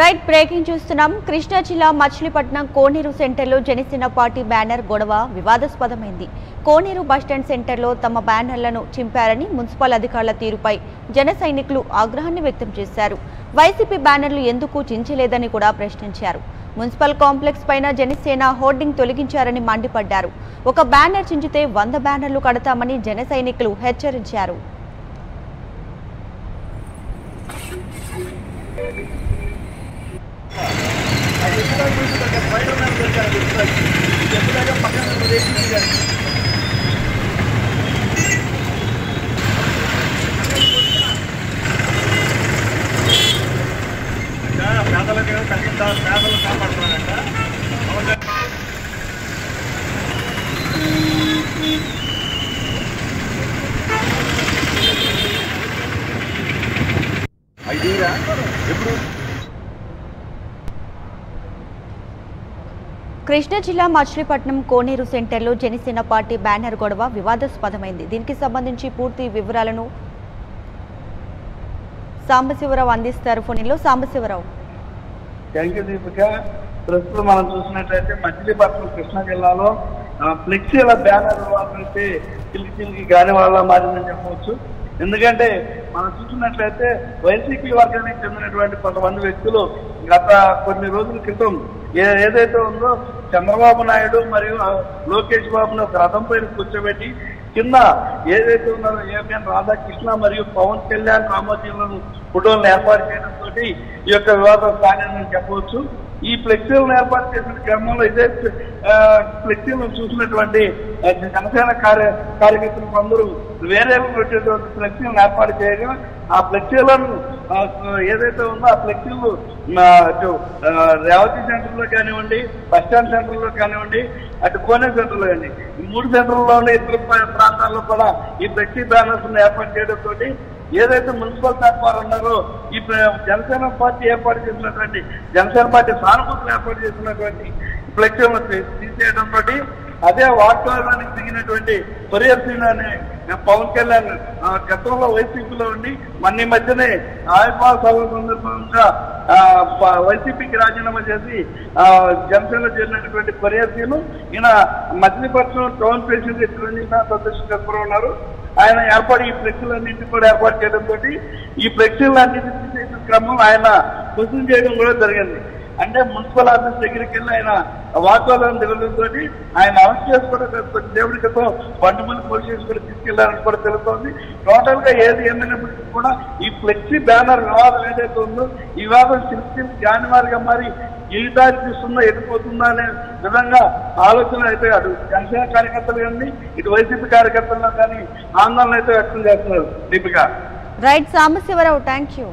Right breaking చూస్తున్నాం. కృష్ణా జిల్లా మచిలీపట్నం కోనేరు సెంటర్లో జనసేన పార్టీ బ్యానర్ గొడవ వివాదాస్పదమైంది. కోనేరు బస్టాండ్ సెంటర్లో తమ బ్యానర్లను చింపారని మున్సిపల్ అధికారుల తీరుపై జన సైనికులు ఆగ్రహాన్ని వ్యక్తం చేశారు. వైసీపీ బ్యానర్లు ఎందుకు చించలేదని కూడా ప్రశ్నించారు. మున్సిపల్ కాంప్లెక్స్ పైన జనసేన హోర్డింగ్ తొలగించారని మండిపడ్డారు. ఒక బ్యానర్ చించితే వంద బ్యానర్లు కడతామని జన సైనికులు హెచ్చరించారు. పేదలు కాపాడుతున్నారంట ఐదురా ఎప్పుడు? కృష్ణా జిల్లా మచిలీపట్నం కోనేరు సెంటర్లో జనసేన పార్టీ బ్యానర్ గొడవ వివాదాస్పదమైంది. దీనికి సంబంధించి పూర్తి వివరాలను సాంబశివరావు అందిస్తారు. ఫోన్లో సాంబశివరావు. Thank you Deepika. ప్రస్తుతం మనం చూసినట్లయితే మచిలీపట్నం కృష్ణా జిల్లాలో ఫ్లెక్సీల బ్యానర్ వాళ్ళైతే చిలికి చిలికి గాని వాళ్ళ మారిందని చెప్పవచ్చు. ఎందుకంటే మనం చూసినట్లయితే వైసీపీ వర్గానికి చెందినటువంటి కొంతమంది వ్యక్తులు గత కొన్ని రోజుల క్రితం ఏదైతే ఉందో చంద్రబాబు నాయుడు మరియు లోకేష్ బాబును రథం పైన కూర్చోబెట్టి కింద ఏదైతే ఉన్నారో ఏపీఎన్ రాధాకృష్ణ మరియు పవన్ కళ్యాణ్ రామోజీలను ఫోటోలను ఏర్పాటు చేయడంతో ఈ యొక్క వివాదం సాగిందని చెప్పవచ్చు. ఈ ఫ్లెక్సీలను ఏర్పాటు చేసిన క్రమంలో ఇదే ఫ్లెక్సీలను చూసినటువంటి జనసేన కార్య కార్యకర్తలు అందరూ వేరే పెట్టేటువంటి ఫ్లెక్సీలను ఏర్పాటు చేయగా ఆ ఫ్లెక్సీలను ఏదైతే ఉందో ఆ ఫ్లెక్సీలు రేవతి సెంటర్లో కానివ్వండి బస్ స్టాండ్ సెంటర్లో కానివ్వండి అటు కోనే సెంటర్లో కానీ ఈ మూడు సెంటర్లోనే ఇతర ప్రాంతాల్లో కూడా ఈ ఫ్లెక్సీ బ్యానర్స్ ఏర్పాటు చేయడంతో ఏదైతే మున్సిపల్ శాఖ వారు ఉన్నారో ఈ జనసేన పార్టీ ఏర్పాటు చేసినటువంటి జనసేన పార్టీ సానుభూతులు ఏర్పాటు చేసినటువంటి ఫ్లెక్సీలను తీ- తీసేయడం తోటి అదే వాస్తవానికి దిగినటువంటి కొరియర్ సీన్ అనే పవన్ కళ్యాణ్ గతంలో వైసీపీలో ఉండి మన్ని ఈ మధ్యనే ఆయపా సభ సందర్భంగా వైసీపీకి రాజీనామా చేసి ఆ, జనసేనలో చేరినటువంటి కొరియర్ సీను ఈయన మచిలీపట్నం టౌన్ ప్రెసిడెంట్ చిరంజీవి సందర్శించుకుని ఉన్నారు ఆయన ఏర్పాటు ఈ ఫ్లెక్సీలన్నింటినీ కూడా ఏర్పాటు చేయడం తోటి ఈ ఫ్లెక్సీలన్నింటినీ తీసేసిన క్రమం ఆయన క్వశ్చన్ చేయడం కూడా జరిగింది. అంటే మున్సిపల్ ఆఫీస్ దగ్గరికి వెళ్ళి ఆయన వాతావరణం దిగడంతో ఆయన అరెస్ట్ చేసుకోవడం దేవుడి క్రితం బంటుమల్లి పోలీస్ స్టేషన్ కూడా తీసుకెళ్ళారని కూడా తెలుస్తోంది. టోటల్గా ఏది ఏమైనప్పటికీ కూడా ఈ ఫ్లెక్సీ బ్యానర్ వివాదం ఏదైతే ఉందో ఈ వివాదం సిల్సిల్ జాన్వారిగా మరి ఏ దారి తీస్తుందో ఎడిపోతుందా అనే విధంగా ఆలోచన అయితే అటు జనసేన కార్యకర్తలు కానీ ఇటు వైసీపీ కార్యకర్తలు కానీ ఆందోళన అయితే వ్యక్తం చేస్తున్నారు Deepika. Right Sambasivarao thank you